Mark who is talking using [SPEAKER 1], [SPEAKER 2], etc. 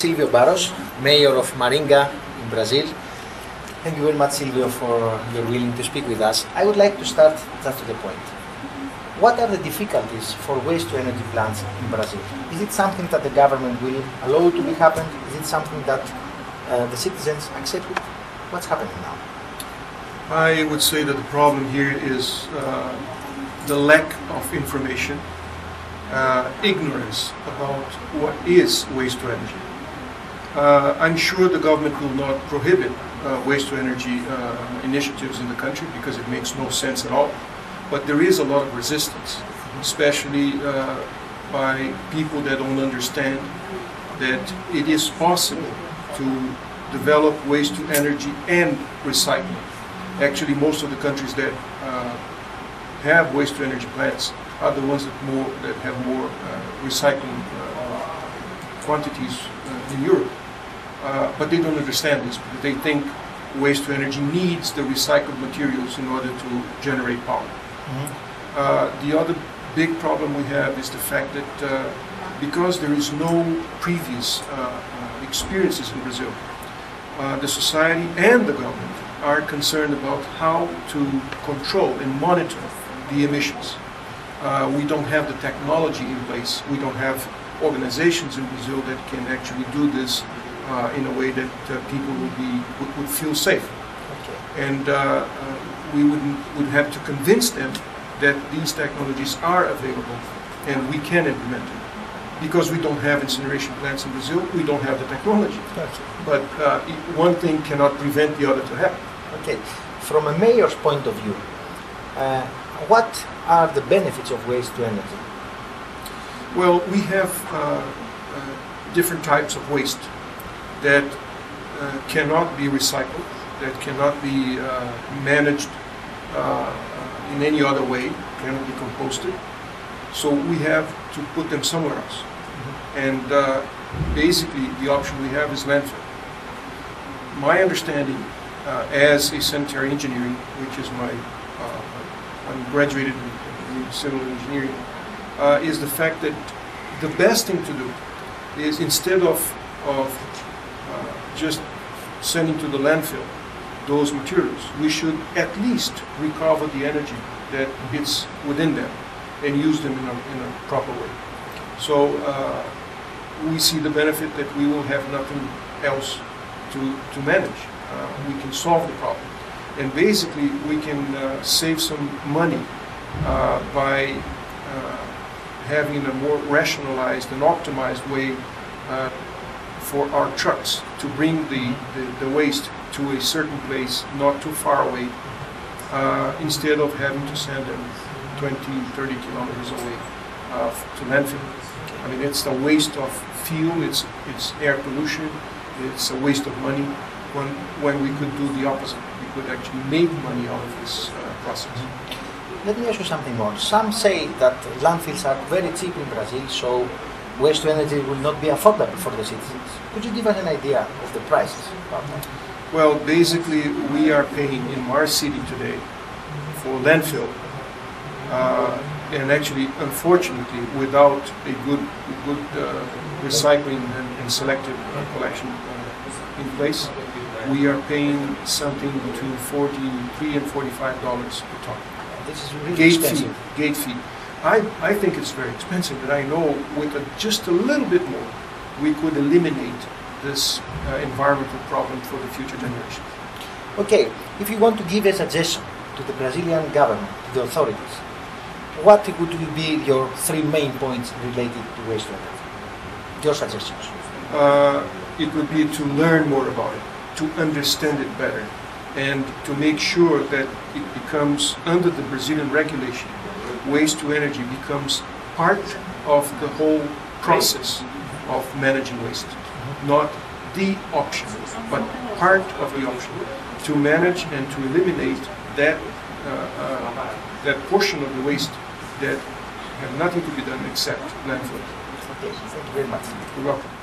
[SPEAKER 1] Silvio Barros, Mayor of Maringa in Brazil. Thank you very much, Silvio, for your willing to speak with us. I would like to start just to the point. What are the difficulties for waste-to-energy plants in Brazil? Is it something that the government will allow to be happen? Is it something that uh, the citizens accept? It? What's happening now?
[SPEAKER 2] I would say that the problem here is uh, the lack of information, uh, ignorance about what is waste-to-energy. Uh, I'm sure the government will not prohibit uh, waste-to-energy uh, initiatives in the country because it makes no sense at all. But there is a lot of resistance, especially uh, by people that don't understand that it is possible to develop waste-to-energy and recycling. Actually, most of the countries that uh, have waste-to-energy plants are the ones that more that have more uh, recycling quantities in Europe. Uh, but they don't understand this because they think waste to energy needs the recycled materials in order to generate power. Mm-hmm. Uh, the other big problem we have is the fact that uh, because there is no previous uh, uh, experiences in Brazil, the society and the government are concerned about how to control and monitor the emissions. we don't have the technology in place. We don't have organizations in Brazil that can actually do this uh, in a way that uh, people would be would, would feel safe. Okay. And uh, uh, we would would have to convince them that these technologies are available and we can implement them. Because we don't have incineration plants in Brazil, we don't have the technology. Gotcha. But uh, one thing cannot prevent the other to happen.
[SPEAKER 1] Okay. From a mayor's point of view, uh, what are the benefits of waste to energy?
[SPEAKER 2] Well, we have different types of waste that uh, cannot be recycled, that cannot be uh, managed uh, in any other way, cannot be composted. So we have to put them somewhere else. Mm-hmm. And uh, basically, the option we have is landfill. My understanding uh, as a sanitary engineering, which is my, uh, I'm graduated in, in civil engineering, is the fact that the best thing to do is instead of, of just sending to the landfill those materials. We should at least recover the energy that is within them and use them in a, in a proper way. So uh, we see the benefit that we will have nothing else to, to manage. Uh, we can solve the problem. And basically, we can uh, save some money uh, by uh, having a more rationalized and optimized way uh, for our trucks to bring the, the, the, waste to a certain place not too far away uh, instead of having to send them 20, 30 kilometers away uh, to landfill. I mean, it's a waste of fuel, it's, it's air pollution, it's a waste of money when, when we could do the opposite. We could actually make money out of this uh, process.
[SPEAKER 1] Let me ask you something more. Some say that landfills are very cheap in Brazil, so waste to energy will not be affordable for the citizens. Could you give us an idea of the prices?
[SPEAKER 2] Well, basically, we are paying in our city today for landfill, uh, and actually, unfortunately, without a good, good uh, recycling and, and selective uh, collection uh, in place, we are paying something between 43 and 45 dollars per ton.
[SPEAKER 1] This is really gate expensive.
[SPEAKER 2] fee. Gate fee. I, I think it's very expensive, but I know with a, just a little bit more, we could eliminate this uh, environmental problem for the future generations.
[SPEAKER 1] Okay, if you want to give a suggestion to the Brazilian government, to the authorities, what would be your three main points related to waste wastewater? Your suggestions.
[SPEAKER 2] Uh, it would be to learn more about it, to understand it better, and to make sure that it becomes under the Brazilian regulation waste to energy becomes part of the whole process of managing waste. Not the option, but part of the option to manage and to eliminate that, uh, uh, that portion of the waste that have nothing to be done except landfill.
[SPEAKER 1] Okay, thank you very much.
[SPEAKER 2] You're welcome.